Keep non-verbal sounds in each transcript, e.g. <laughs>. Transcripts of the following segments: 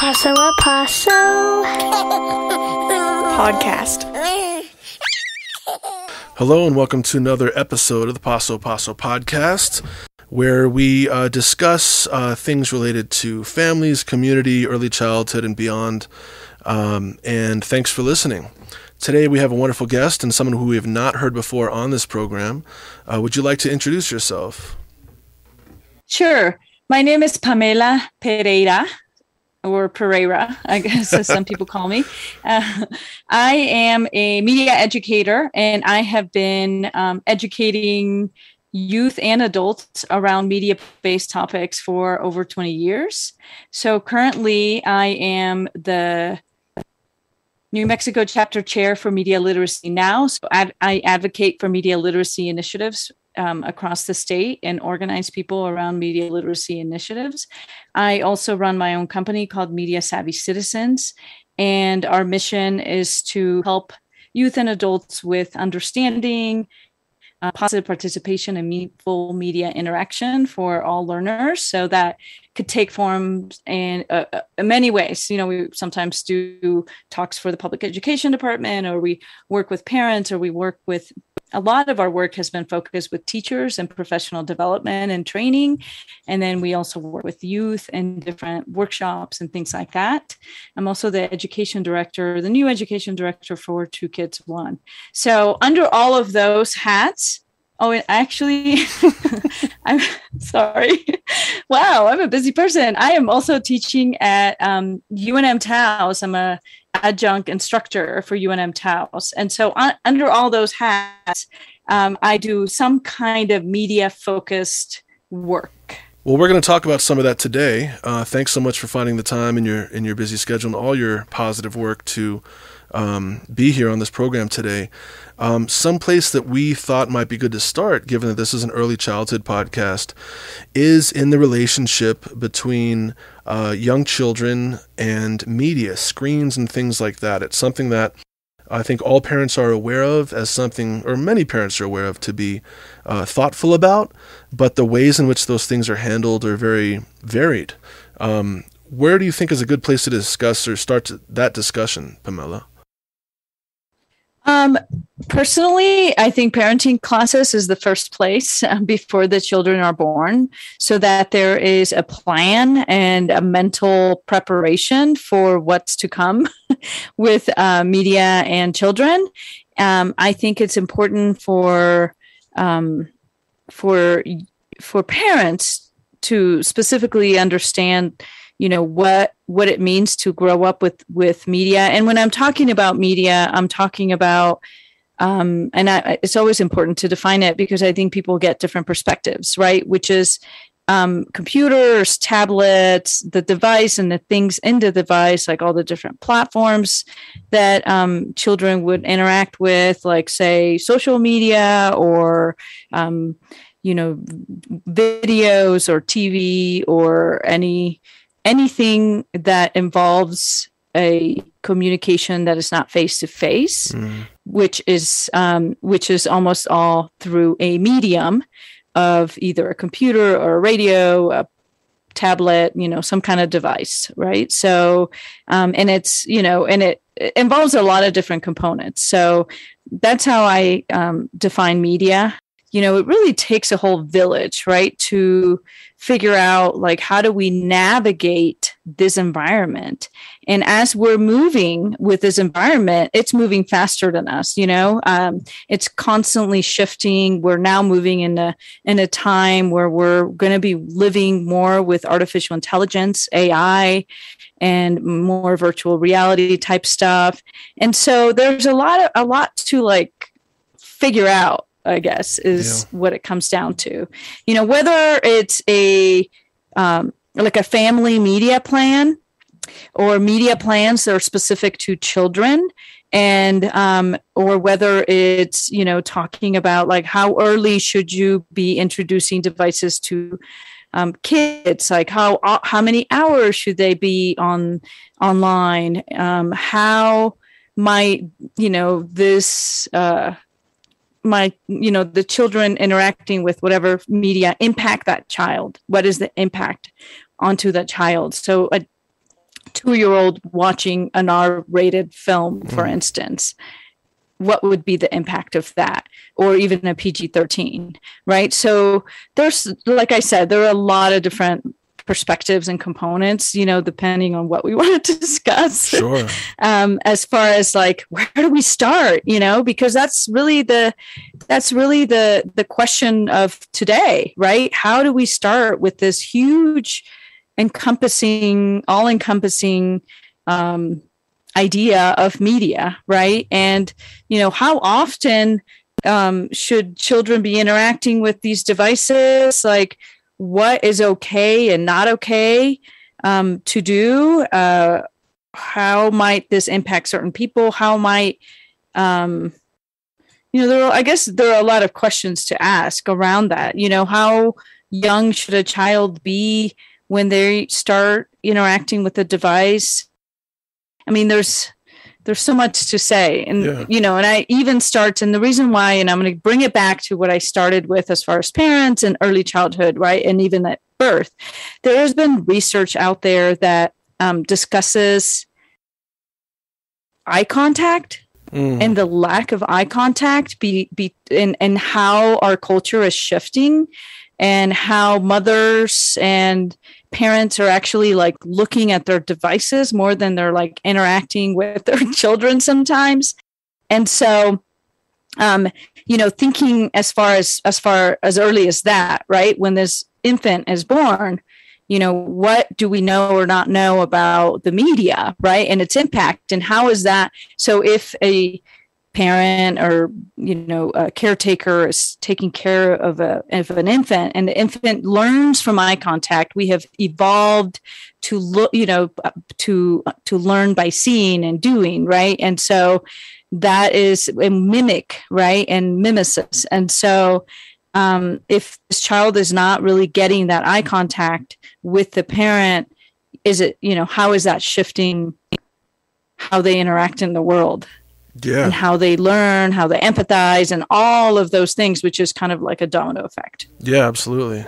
Paso a Paso <laughs> podcast. Hello, and welcome to another episode of the Paso Paso podcast, where we uh, discuss uh, things related to families, community, early childhood, and beyond. Um, and thanks for listening. Today we have a wonderful guest and someone who we have not heard before on this program. Uh, would you like to introduce yourself? Sure. My name is Pamela Pereyra or Pereira, I guess as some people call me. Uh, I am a media educator and I have been um, educating youth and adults around media based topics for over 20 years. So currently, I am the New Mexico chapter chair for media literacy now. So I, I advocate for media literacy initiatives um, across the state and organize people around media literacy initiatives. I also run my own company called Media Savvy Citizens, and our mission is to help youth and adults with understanding uh, positive participation and meaningful media interaction for all learners. So that could take forms in, uh, uh, many ways. You know, we sometimes do talks for the public education department, or we work with parents, or we work with a lot of our work has been focused with teachers and professional development and training. And then we also work with youth and different workshops and things like that. I'm also the education director, the new education director for True Kids One. So, under all of those hats, Oh, actually, <laughs> I'm <laughs> sorry. wow, I'm a busy person. I am also teaching at um, UNM Taos. I'm a adjunct instructor for UNM Taos. And so, uh, under all those hats, um, I do some kind of media focused work. Well, we're going to talk about some of that today. Uh, thanks so much for finding the time in your in your busy schedule and all your positive work to um, be here on this program today. Um, some place that we thought might be good to start, given that this is an early childhood podcast, is in the relationship between uh, young children and media, screens, and things like that. It's something that I think all parents are aware of as something, or many parents are aware of, to be uh, thoughtful about, but the ways in which those things are handled are very varied. Um, where do you think is a good place to discuss or start that discussion, Pamela? Um, personally, I think parenting classes is the first place uh, before the children are born, so that there is a plan and a mental preparation for what's to come <laughs> with uh, media and children. Um, I think it's important for um, for for parents to specifically understand you know what what it means to grow up with with media. And when i'm talking about media i'm talking about um, and I, it's always important to define it because i think people get different perspectives right? Which is um, computers tablets the device and the things in the device like all the different platforms that um, children would interact with like say social media or um, you know videos or tv or any anything that involves a communication that is not face to face, which is um, which is almost all through a medium of either a computer or a radio, a tablet, you know, some kind of device, right? So, um, and it's you know, and it, it, involves a lot of different components. So that's how I um, define media. You know, it really takes a whole village, right, to figure out like how do we navigate this environment? And as we're moving with this environment it's moving faster than us you know? Um, it's constantly shifting. We're now moving in a in a time where we're going to be living more with artificial intelligence ai and more virtual reality type stuff. And so there's a lot of a lot to like figure out I guess is yeah. what it comes down to. You know, whether it's a um, like a family media plan or media plans that are specific to children and um, or whether it's you know talking about like how early should you be introducing devices to um, kids like how how many hours should they be on online um, how might you know this uh, my you know the children interacting with whatever media impact that child what is the impact onto that child so a two year old watching an R rated film, for mm. instance, what would be the impact of that? Or even a PG 13, right? So there's, like I said, there are a lot of different perspectives and components, you know, depending on what we <laughs> want to discuss. Sure. um, as far as like, where do we start? You know, because that's really the that's really the the question of today, right? How do we start with this huge, encompassing, all encompassing um, idea of media, right? And you know, how often um, should children be interacting with these devices? Like what is okay and not okay um, to do. Uh, how might this impact certain people? How might um, you know there are, i guess there are a lot of questions to ask around that you know how young should a child be when they start interacting with a device i mean there's there's so much to say and yeah. you know and i even start and the reason why and i'm going to bring it back to what i started with as far as parents and early childhood right and even at birth there has been research out there that um, discusses eye contact mm. and the lack of eye contact be, be and, and how our culture is shifting and how mothers and parents are actually like looking at their devices more than they're like interacting with <laughs> their children sometimes. And so um you know thinking as far as as far as early as that right when this infant is born you know what do we know or not know about the media right and its impact and how is that? So if a parent or you know a caretaker is taking care of a of an infant and the infant learns from eye contact. We have evolved to look you know to to learn by seeing and doing right? And so that is a mimic right? And mimesis. And so um, if this child is not really getting that eye contact with the parent is it you know how is that shifting how they interact in the world yeah. and how they learn, how they empathize, and all of those things, which is kind of like a domino effect. Yeah, absolutely.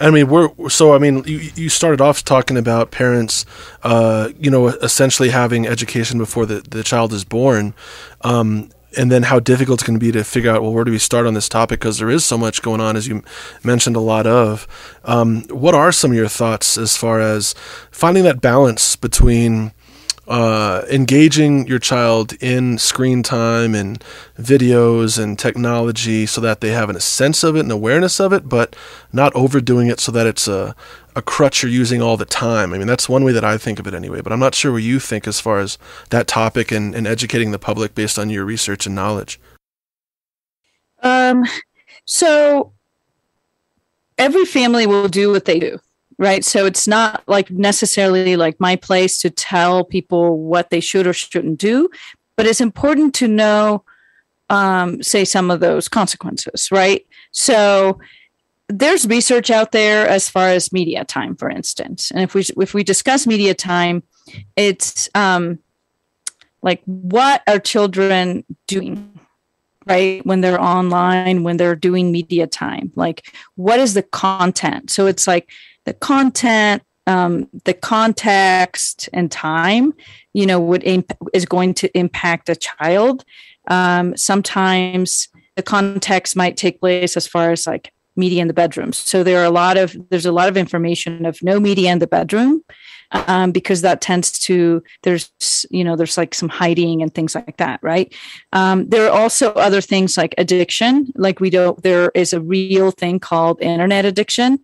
I mean, we're so. I mean, you, you started off talking about parents, uh, you know, essentially having education before the, the child is born, um, and then how difficult it's going to be to figure out well where do we start on this topic because there is so much going on as you mentioned a lot of. Um, what are some of your thoughts as far as finding that balance between uh, engaging your child in screen time and videos and technology so that they have a sense of it and awareness of it, but not overdoing it so that it's a, a crutch you're using all the time. I mean, that's one way that I think of it anyway, but I'm not sure what you think as far as that topic and, and educating the public based on your research and knowledge. Um, so every family will do what they do right? So it's not like necessarily like my place to tell people what they should or shouldn't do but it's important to know um, say some of those consequences right? So there's research out there as far as media time for instance. And if we if we discuss media time it's um, like what are children doing right when they're online when they're doing media time? Like what is the content? So it's like the content, um, the context, and time, you know, would imp- is going to impact a child. Um, sometimes the context might take place as far as like media in the bedroom. So there are a lot of there's a lot of information of no media in the bedroom um, because that tends to there's you know there's like some hiding and things like that right? Um, there are also other things like addiction. Like we don't there is a real thing called internet addiction.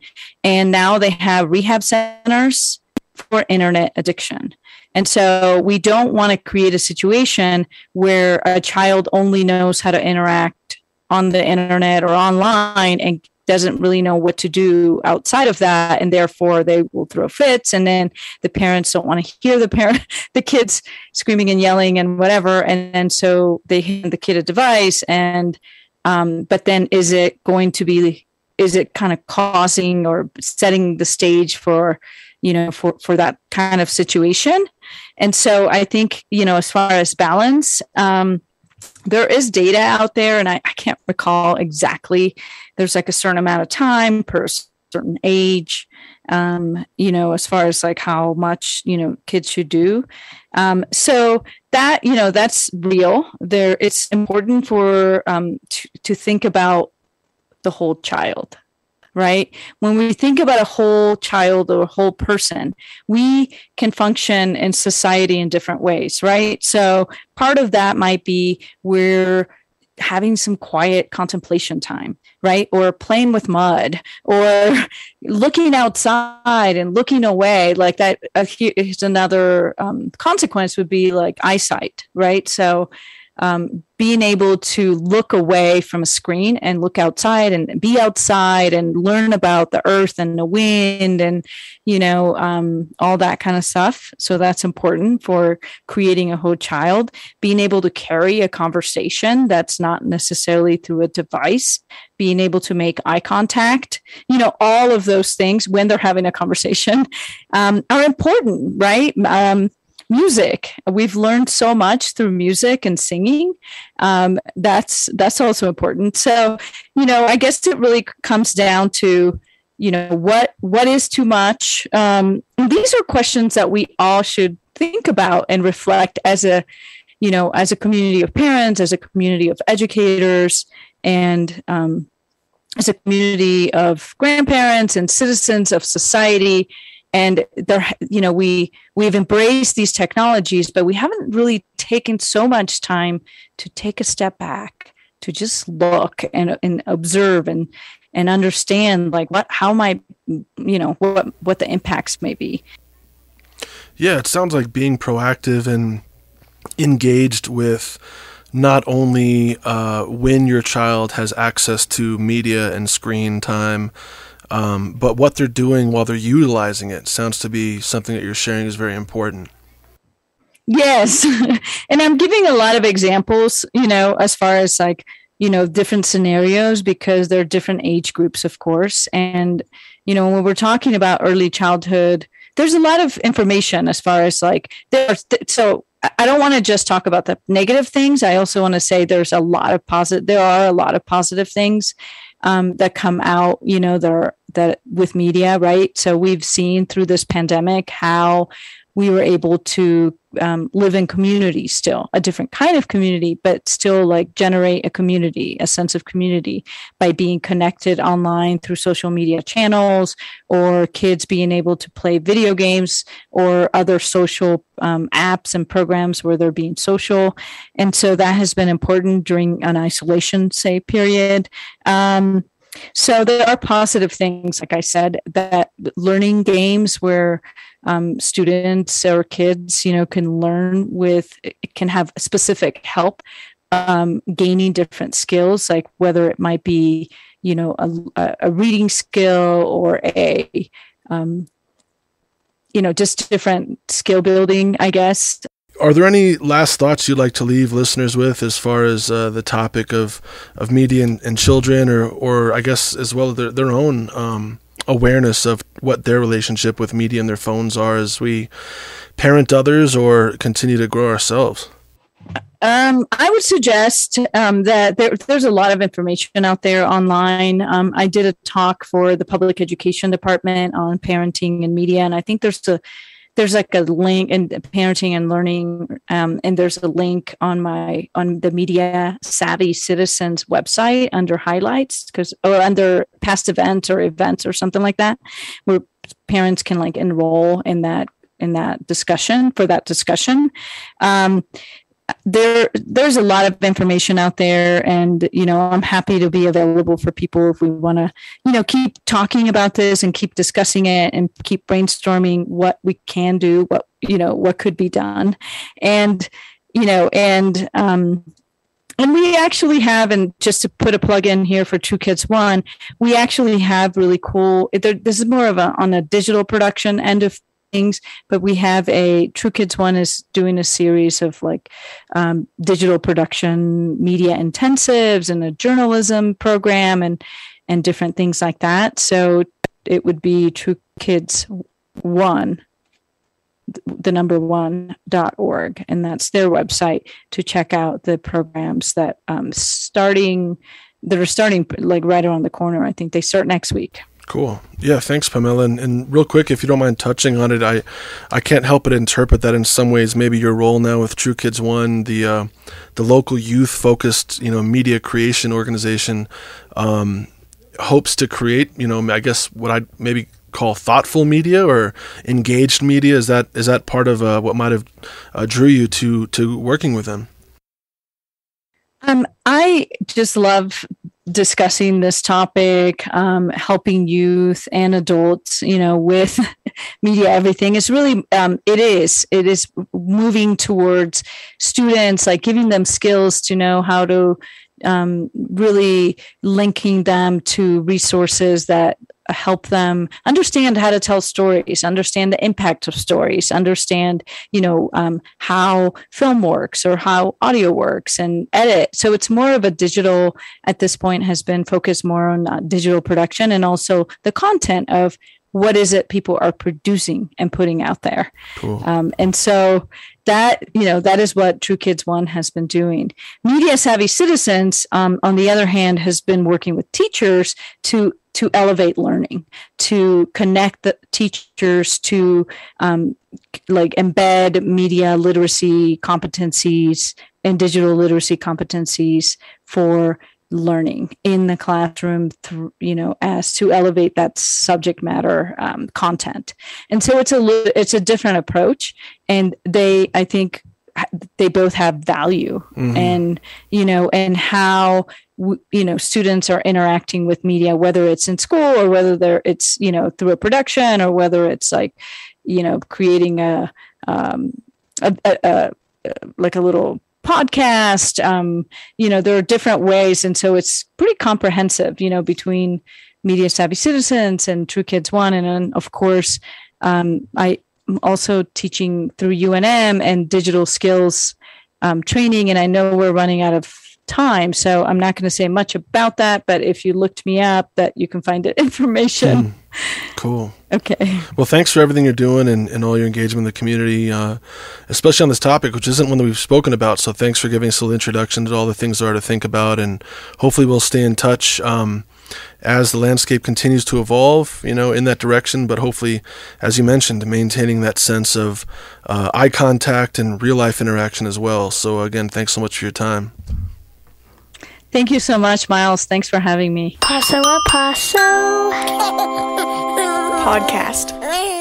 And now they have rehab centers for internet addiction. And so we don't want to create a situation where a child only knows how to interact on the internet or online and doesn't really know what to do outside of that and therefore they will throw fits and then the parents don't want to hear the parent <laughs> the kids screaming and yelling and whatever and, and so they hand the kid a device and um, but then is it going to be is it kind of causing or setting the stage for you know for for that kind of situation? And so i think you know as far as balance um, there is data out there and I, I, can't recall exactly. There's like a certain amount of time per certain age um, you know as far as like how much you know kids should do. Um, so that you know that's real. There it's important for um, to, to think about the whole child right? When we think about a whole child or a whole person, we can function in society in different ways, right? So part of that might be we're having some quiet contemplation time, right? Or playing with mud or <laughs> looking outside and looking away. Like that uh, another um, consequence would be like eyesight, right? So um, being able to look away from a screen and look outside and be outside and learn about the earth and the wind and you know um, all that kind of stuff. So that's important for creating a whole child. Being able to carry a conversation that's not necessarily through a device. Being able to make eye contact. You know all of those things when they're having a conversation <laughs> um, are important right? Um, music. We've learned so much through music and singing. Um, that's that's also important. So, you know, I guess it really comes down to you know what what is too much. Um, these are questions that we all should think about and reflect as a you know as a community of parents, as a community of educators, and um, as a community of grandparents and citizens of society and there you know we we've embraced these technologies but we haven't really taken so much time to take a step back to just look and, and observe and and understand like what how might you know what what the impacts may be. Yeah it sounds like being proactive and engaged with not only uh, when your child has access to media and screen time um, but what they're doing while they're utilizing it sounds to be something that you're sharing is very important. Yes. <laughs> and I'm giving a lot of examples, you know, as far as like, you know, different scenarios because there are different age groups, of course. And, you know, when we're talking about early childhood, there's a lot of information as far as like, there's, so I don't want to just talk about the negative things. I also want to say there's a lot of positive, there are a lot of positive things um, that come out, you know, that are, that with media, right? So we've seen through this pandemic how we were able to um, live in community still, a different kind of community, but still like generate a community, a sense of community by being connected online through social media channels or kids being able to play video games or other social um, apps and programs where they're being social. And so that has been important during an isolation, say, period. Um, so there are positive things, like I said, that learning games where um, students or kids, you know, can learn with, can have specific help um, gaining different skills, like whether it might be, you know, a, a reading skill or a, um, you know, just different skill building, I guess. Are there any last thoughts you'd like to leave listeners with as far as uh, the topic of, of media and, and, children, or, or I guess as well their, their own um, awareness of what their relationship with media and their phones are as we parent others or continue to grow ourselves? Um, I would suggest um, that there, there's a lot of information out there online. Um, I did a talk for the public education department on parenting and media, and I think there's a there's like a link in parenting and learning um, and there's a link on my on the media savvy citizens website under highlights because or under past events or events or something like that where parents can like enroll in that in that discussion for that discussion. Um, there there's a lot of information out there and you know i'm happy to be available for people if we want to you know keep talking about this and keep discussing it and keep brainstorming what we can do what you know what could be done. And you know and um and we actually have and just to put a plug in here for true kids one we actually have really cool this is more of a on a digital production end of things but we have a true kids one is doing a series of like um, digital production media intensives and a journalism program and and different things like that. So it would be true kids one the number one dot org. And that's their website to check out the programs that um starting that are starting like right around the corner. I think they start next week Cool. Yeah, thanks, Pamela. And, and, real quick, if you don't mind touching on it, I, I can't help but interpret that in some ways. Maybe your role now with True Kids One, the uh, the local youth focused, you know, media creation organization, um, hopes to create, you know, I guess what I'd maybe call thoughtful media or engaged media. Is that is that part of uh, what might have uh, drew you to to working with them? Um, I just love discussing this topic, um, helping youth and adults, you know, with <laughs> media everything. Is really um, it is it is moving towards students like giving them skills to know how to um, really linking them to resources that help them understand how to tell stories understand the impact of stories understand you know um, how film works or how audio works and edit. So it's more of a digital at this point has been focused more on uh, digital production and also the content of what is it people are producing and putting out there. Cool. um, and so that you know that is what true kids one has been doing. Media savvy citizens um, on the other hand has been working with teachers to to elevate learning to connect the teachers to um, like embed media literacy competencies and digital literacy competencies for learning in the classroom through, you know as to elevate that subject matter um, content and so it's a it's a different approach and they i think they both have value mm-hmm. and you know and how you know students are interacting with media whether it's in school or whether they're it's you know through a production or whether it's like you know creating a um a, a, a like a little podcast um, you know there are different ways. And so it's pretty comprehensive you know between media savvy citizens and true kids one. And then of course um, i'm also teaching through unm and digital skills um, training. And i know we're running out of time so i'm not going to say much about that but if you looked me up that you can find the <laughs> information mm. Cool. Okay. Well, thanks for everything you're doing and, and all your engagement in the community, uh, especially on this topic, which isn't one that we've spoken about. So thanks for giving us a little introduction to all the things there are to think about. And hopefully we'll stay in touch um, as the landscape continues to evolve, you know, in that direction. But hopefully, as you mentioned, maintaining that sense of uh, eye contact and real life interaction as well. So again, thanks so much for your time. Thank you so much, Miles. Thanks for having me. Paso a Paso podcast. <laughs>